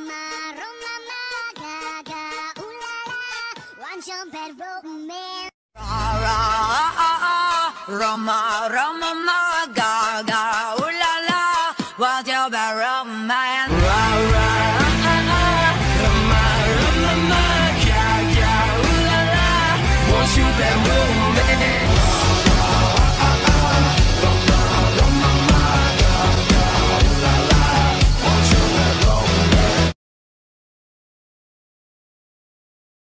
롱라마 롱라마 가가 울라라 완전 bad romance 라라 로마 로마마 가가 울라라 완전 bad romance 라라 roma Roma Gaga roma마 가가 울라라 원슈 bad romance